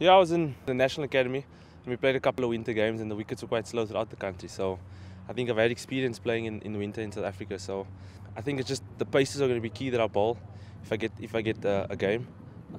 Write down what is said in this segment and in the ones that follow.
Yeah, I was in the National Academy and we played a couple of winter games and the wickets were quite slow throughout the country. So I think I've had experience playing in, in winter in South Africa. So I think it's just the paces are going to be key that I bowl if I get if I get uh, a game.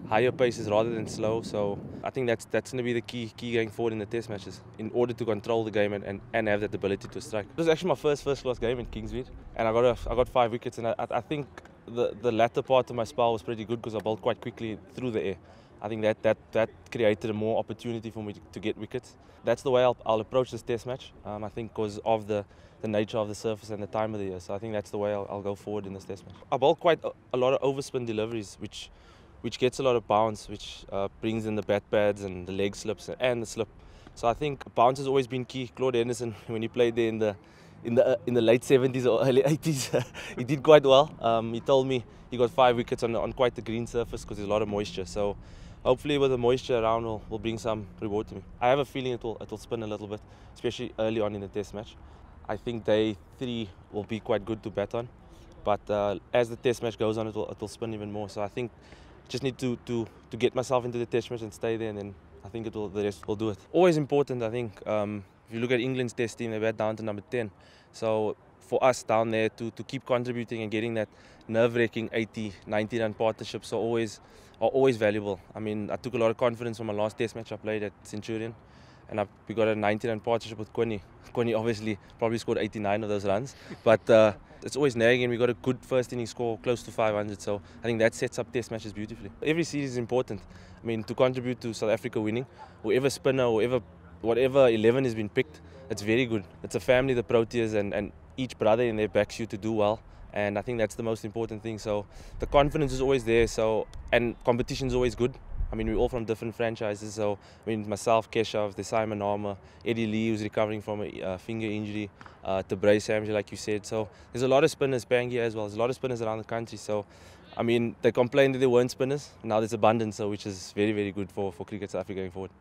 Higher paces rather than slow. So I think that's that's going to be the key key going forward in the test matches in order to control the game and, and, and have that ability to strike. It was actually my first first class game in Kingsmead and I got a, I got five wickets and I, I think the, the latter part of my spell was pretty good because I bowled quite quickly through the air. I think that, that, that created a more opportunity for me to, to get wickets. That's the way I'll, I'll approach this test match, um, I think because of the, the nature of the surface and the time of the year. So I think that's the way I'll, I'll go forward in this test match. I bowl quite a, a, lot of overspin deliveries, which, which gets a lot of bounce, which uh, brings in the bat pads and the leg slips and the slip. So I think bounce has always been key. Claude Henderson, when he played there in the in the uh, in the late 70s or early 80s, he did quite well. Um, he told me he got five wickets on on quite the green surface because there's a lot of moisture. So hopefully with the moisture around will, will bring some reward to me. I have a feeling it will it will spin a little bit, especially early on in the test match. I think day three will be quite good to bet on, but uh, as the test match goes on, it will it will spin even more. So I think just need to to to get myself into the test match and stay there, and then I think it will the rest will do it. Always important, I think. Um, if you look at England's test team, they were down to number 10. So for us down there to, to keep contributing and getting that nerve-wracking 80, 90 run partnerships are always are always valuable. I mean, I took a lot of confidence from my last test match I played at Centurion, and I, we got a 90 run partnership with Quinny. Quinny obviously probably scored 89 of those runs, but uh, it's always nagging. We got a good first inning score, close to 500. So I think that sets up test matches beautifully. Every series is important. I mean, to contribute to South Africa winning, whoever spinner, whoever whatever 11 has been picked, it's very good. It's a family, the Proteas, and, and each brother in there backs you to do well. And I think that's the most important thing. So the confidence is always there. So and competition is always good. I mean, we're all from different franchises. So I mean, myself, Keshav, the Simon Harmer, Eddie Leie, who's recovering from a uh, finger injury, uh, Tabraiz Shamsi, like you said. So there's a lot of spinners, playing here as well. There's a lot of spinners around the country. So I mean, they complained that there weren't spinners. Now there's abundance, so which is very, very good for, for cricket South Africa going forward.